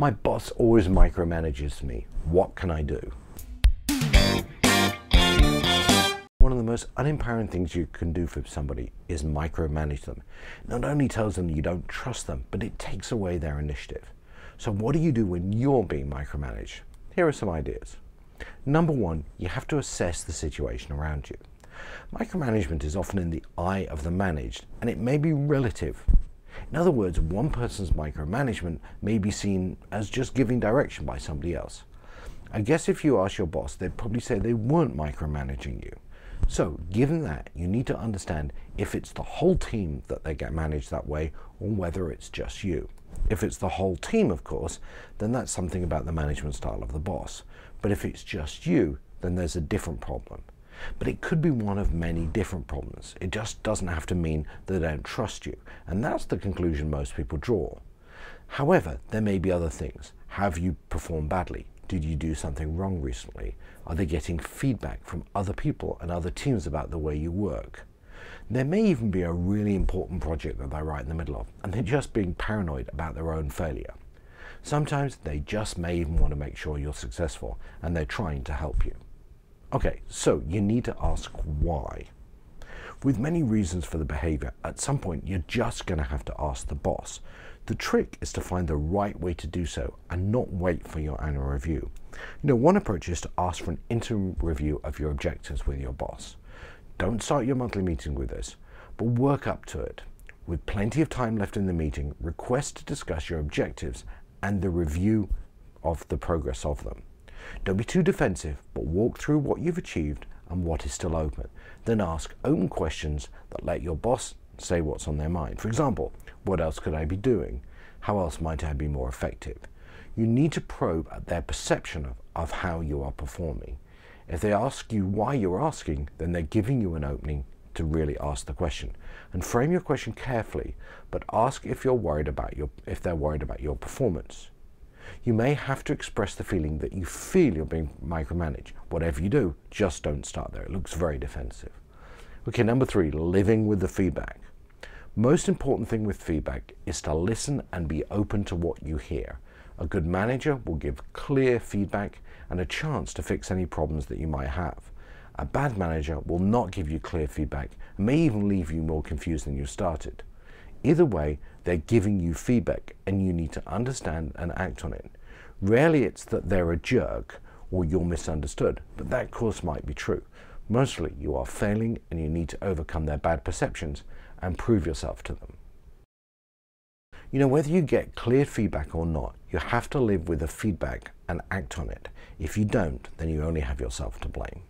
My boss always micromanages me. What can I do? One of the most unempowering things you can do for somebody is micromanage them. Not only tells them you don't trust them, but it takes away their initiative. So what do you do when you're being micromanaged? Here are some ideas. Number one, you have to assess the situation around you. Micromanagement is often in the eye of the managed, and it may be relative. In other words, one person's micromanagement may be seen as just giving direction by somebody else. I guess if you ask your boss, they'd probably say they weren't micromanaging you. So, given that, you need to understand if it's the whole team that they get managed that way or whether it's just you. If it's the whole team, of course, then that's something about the management style of the boss. But if it's just you, then there's a different problem. But it could be one of many different problems. It just doesn't have to mean they don't trust you. And that's the conclusion most people draw. However, there may be other things. Have you performed badly? Did you do something wrong recently? Are they getting feedback from other people and other teams about the way you work? There may even be a really important project that they're right in the middle of, and they're just being paranoid about their own failure. Sometimes they just may even want to make sure you're successful, and they're trying to help you. Okay, so you need to ask why. With many reasons for the behavior, at some point you're just going to have to ask the boss. The trick is to find the right way to do so and not wait for your annual review. You know, one approach is to ask for an interim review of your objectives with your boss. Don't start your monthly meeting with this, but work up to it. With plenty of time left in the meeting, request to discuss your objectives and the review of the progress of them. Don't be too defensive, but walk through what you've achieved and what is still open. Then ask open questions that let your boss say what's on their mind. For example, what else could I be doing? How else might I be more effective? You need to probe at their perception of, of how you are performing. If they ask you why you're asking, then they're giving you an opening to really ask the question. And frame your question carefully, but ask if you're worried about your if they're worried about your performance. You may have to express the feeling that you feel you're being micromanaged. Whatever you do, just don't start there. It looks very defensive. Okay, number three, living with the feedback. Most important thing with feedback is to listen and be open to what you hear. A good manager will give clear feedback and a chance to fix any problems that you might have. A bad manager will not give you clear feedback and may even leave you more confused than you started. Either way, they're giving you feedback and you need to understand and act on it. Rarely it's that they're a jerk or you're misunderstood, but that course might be true. Mostly you are failing and you need to overcome their bad perceptions and prove yourself to them. You know, whether you get clear feedback or not, you have to live with the feedback and act on it. If you don't, then you only have yourself to blame.